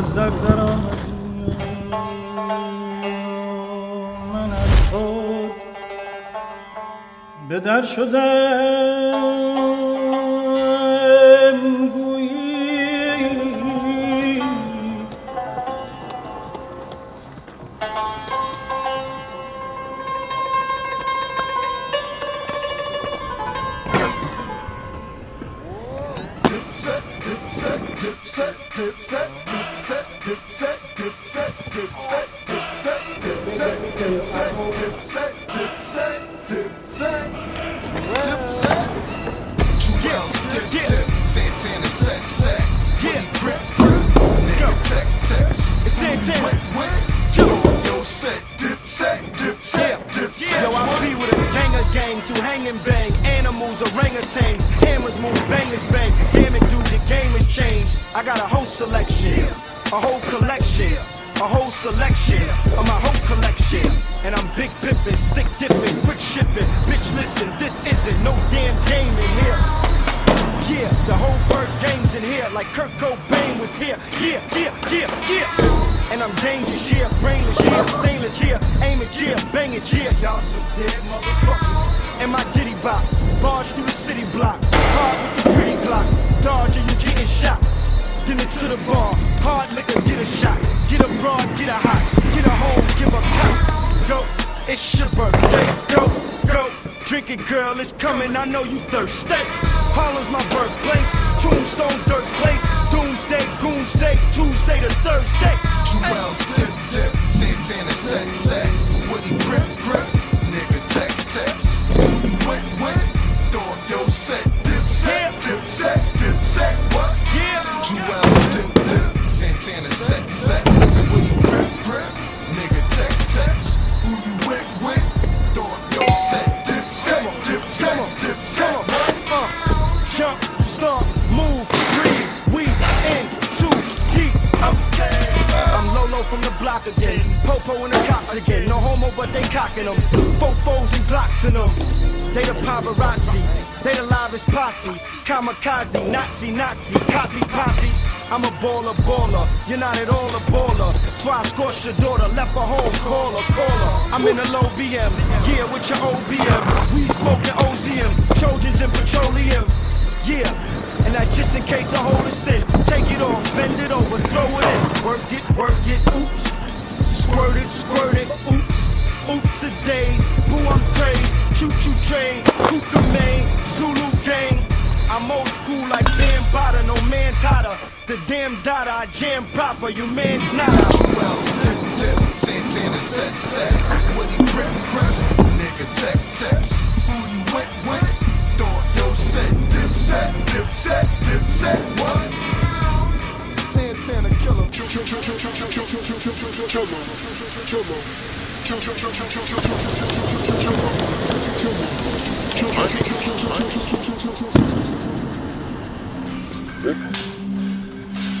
از در در من از خود به در شدم. Santana set, set. Yeah. Grip, grip. Nigga, tech, text. It's Santana. Wet, wet. Yo, set, dip, set, dip, set, dip, set. Yo, I be with a gang of gangs who hang and bang. Animals, orangutans, I got a whole selection, a whole collection, a whole selection of my whole collection. And I'm big pimpin', stick dipping, quick shipping. Bitch, listen, this isn't no damn game in here. Yeah, the whole bird gang's in here, like Kurt Cobain was here. Yeah, yeah, yeah, yeah. And I'm dangerous, yeah, brainless, yeah, stainless, yeah, aim it, yeah, bang it, yeah. Y'all some dead motherfuckers. And my ditty bop, barge through the city block, hard with the pretty Glock, dodge or you getting shot. Then it's to the bar, hard liquor, get a shot, get a broad, get a hot, get a home, give a cop. Go, it's your birthday, go, go. Drink it, girl, it's coming, I know you thirsty. Harlem's my birthplace, tombstone, dirt place, doomsday, goonsday, Tuesday to Thursday. Juelz, dip, dip. Santana set, set. Woody, grip, grip. Move, breathe, we in too deep. I'm I'm Lolo from the block again. Popo and the cops again. No homo, but they cocking them. Fofos and Glocks in them. They the paparazzis. They the livest posse. Kamikaze, Nazi, Nazi, copy, copy. I'm a baller, baller. You're not at all a baller. I scorched your daughter, left her home, call her, call her. I'm in a low BM, yeah, with your OBM. We smoking OZM, Trojans and petroleum. Yeah, and that's just in case I hold it thin. Take it off, bend it over, throw it in. Work it, work it, oops. Squirt it, squirt it, oops. Oops a days, boo I'm crazy. Choo choo train, Kuka main, Zulu gang. I'm old school like Bam Bada, no man Tata. The damn data, I jam proper, you man's not. Juelz, dip, dip. Santana set, set. Woody, grip, grip. Nigga, tech, text. Who you with, with? Up your set, dip, set, set, dip, set. What? Santana killer.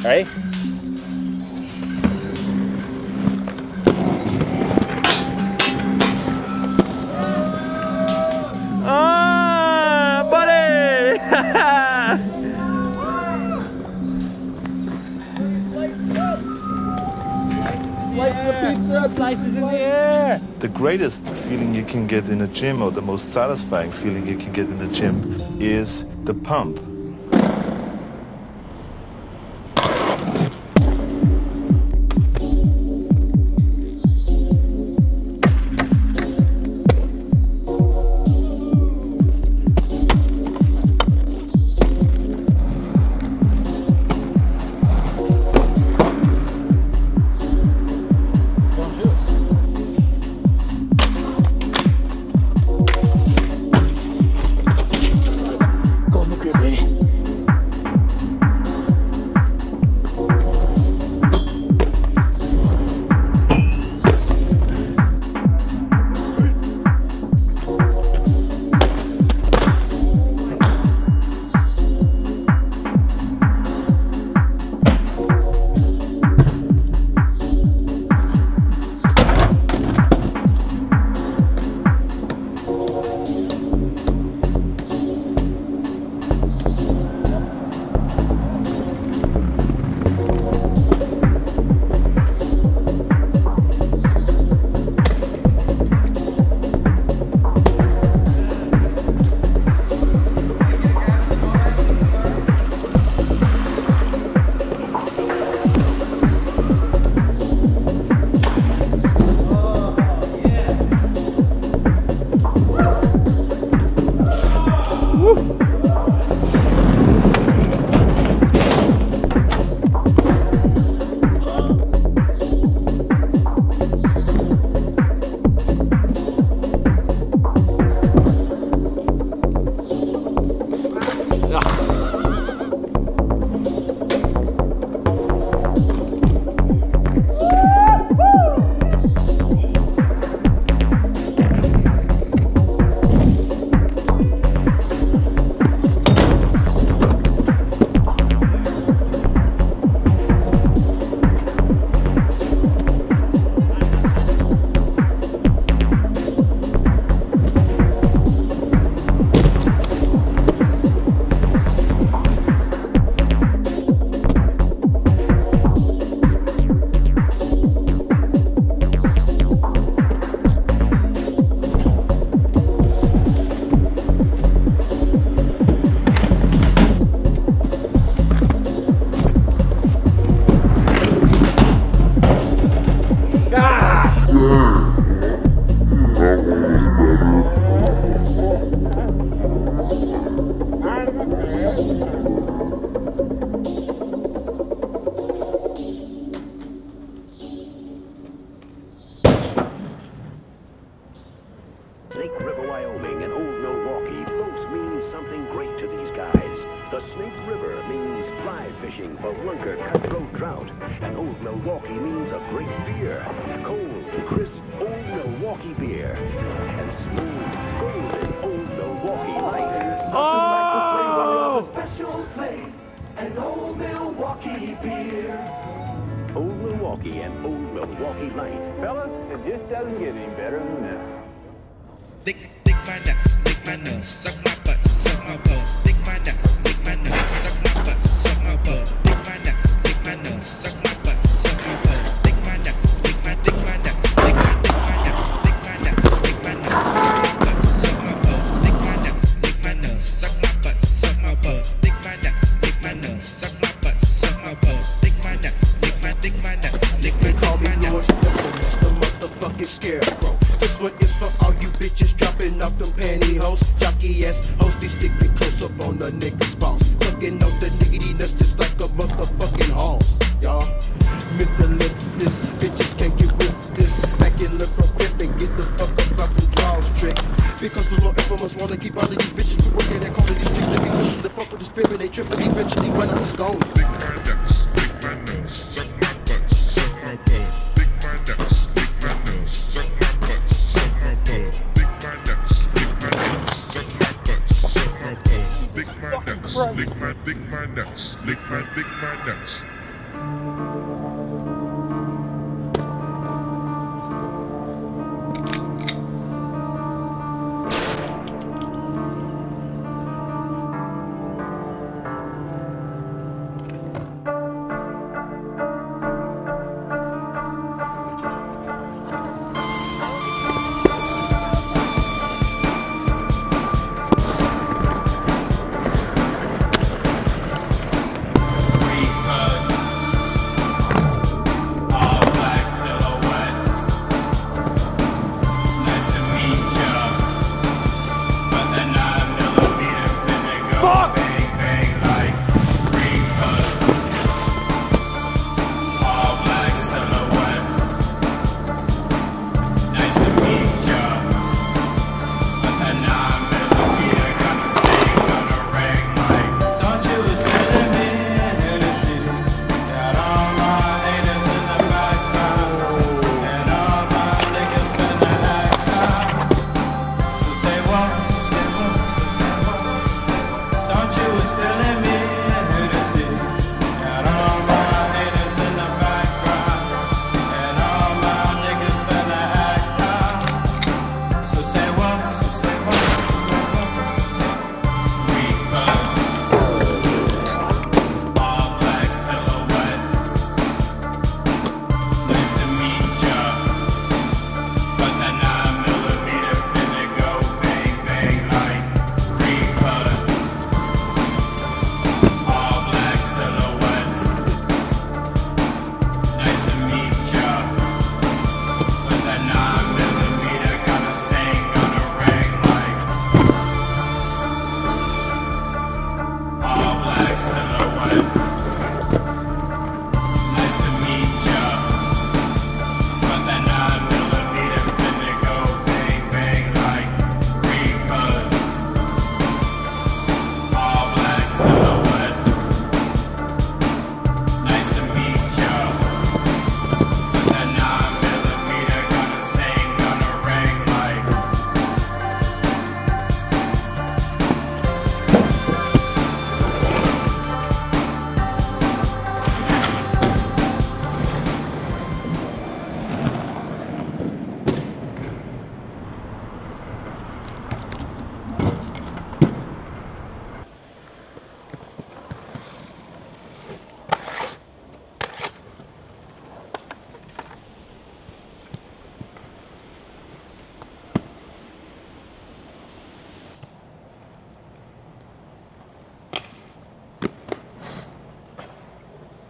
Hey? The greatest feeling you can get in a gym or the most satisfying feeling you can get in the gym is the pump. Old Milwaukee means a great beer. Cold, crisp Old Milwaukee beer. And smooth, golden Old Milwaukee light. Oh! Special place, an Old Milwaukee beer. Old Milwaukee and Old Milwaukee Light. Fellas, it just doesn't get any better than this. Lick, lick my nuts, lick my nuts, suck my butt, suck my balls. The niggas' balls. Sucking on the niggity nuts just like a motherfucking horse, y'all. Mytholithis, bitches can't get with this. Back in the front grip and get the fuck up out the draws trick. Because the Lord Infamous wanna keep all of these bitches from working and calling these chicks. They be pushing the fuck with the spirit, they tripping eventually when I'm gone. My nuts, lick my, lick my nuts.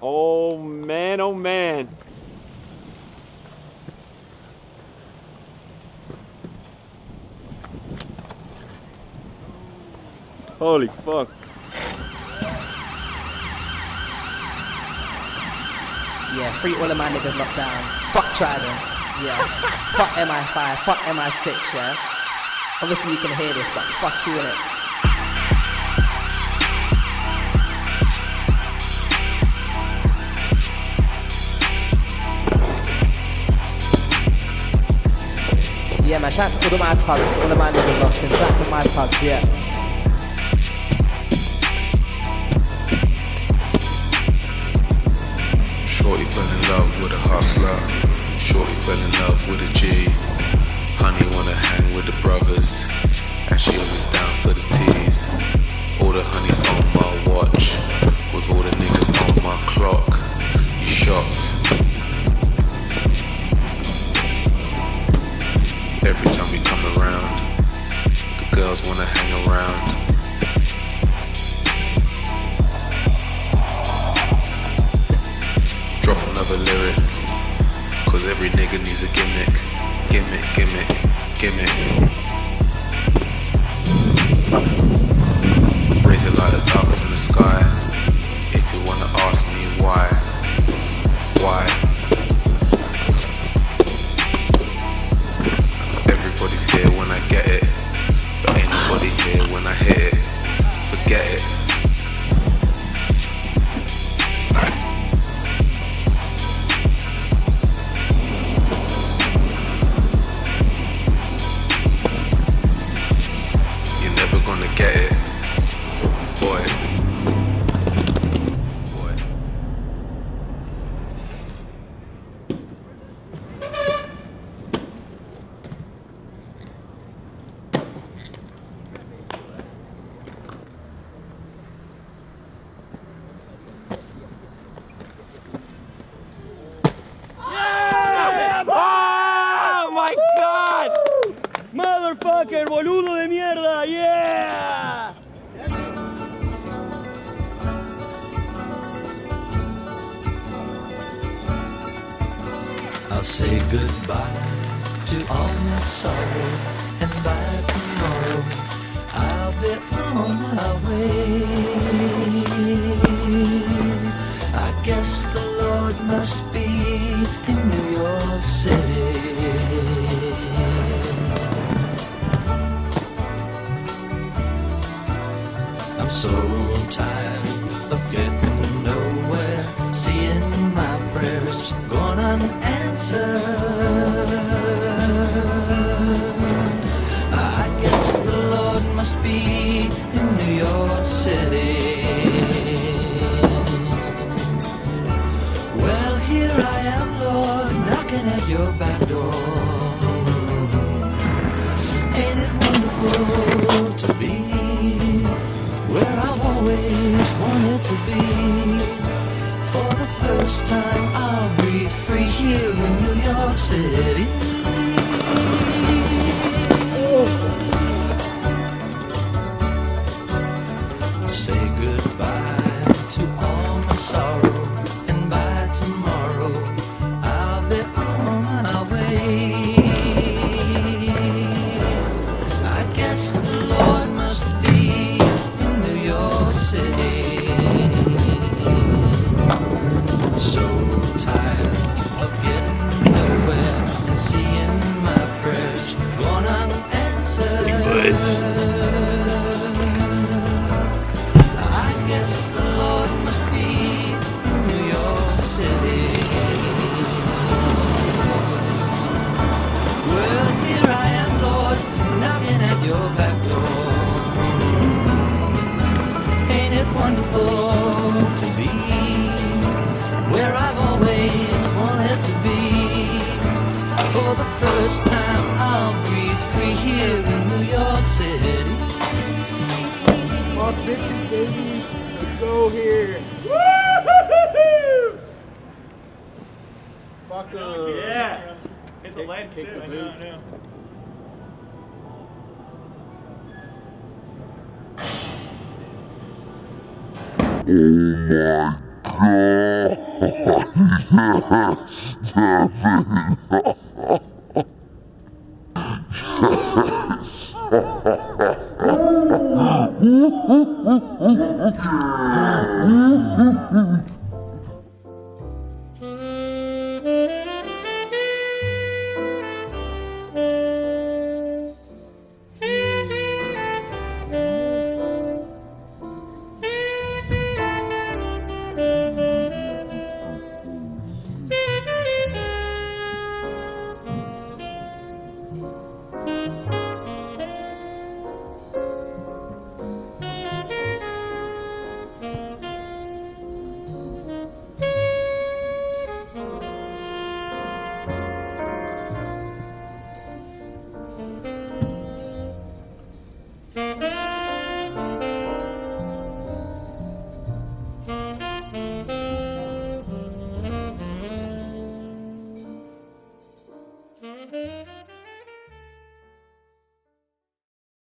Oh man, oh man. Holy fuck. Yeah, free all of my niggas locked down. Fuck Trident. Yeah. fuck MI5. Fuck MI6, yeah. Obviously, you can hear this, but fuck you in it. Shout out to all of my tugs, all of my niggas locked in. Shout out to my tugs, yeah. Shorty fell in love with a hustler. Shorty fell in love with a G. Honey wanna hang with the brothers. And she always down for the teas. All the honeys on guess the Lord must be your back door. Ain't it wonderful to be where I've always wanted to be? For the first time, wonderful to be where I've always wanted to be? For the first time, I'll breathe free here in New York City. Fuck bitches, baby. Let's go here. Fucker. Yeah! It's a lead Kick the too. boot.